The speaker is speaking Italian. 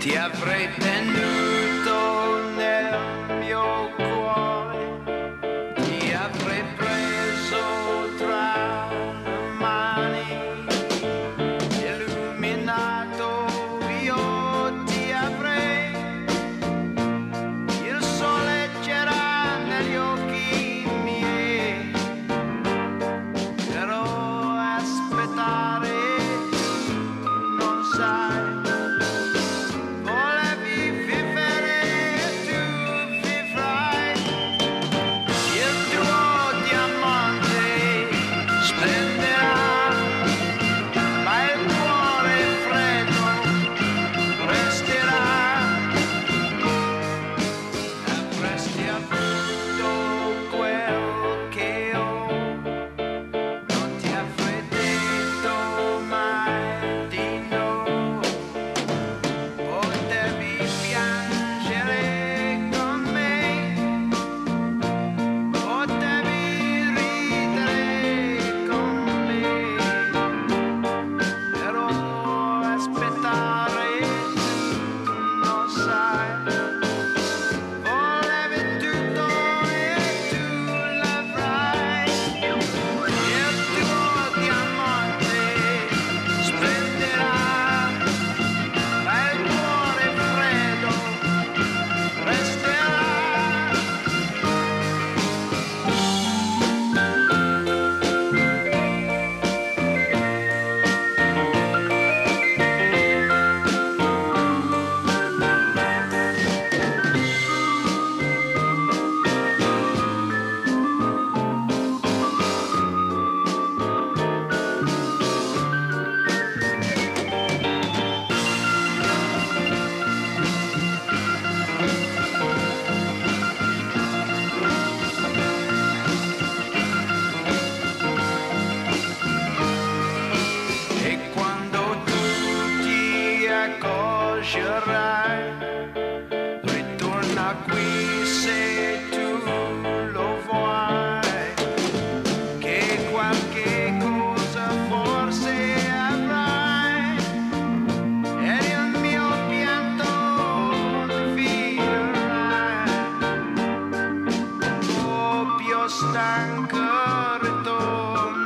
ti avrei tenuto nel mio cuore, ti avrei preso. qui se tu lo vuoi, che qualche cosa forse avrai, e il mio pianto finirà, un po' più stanco ritorno.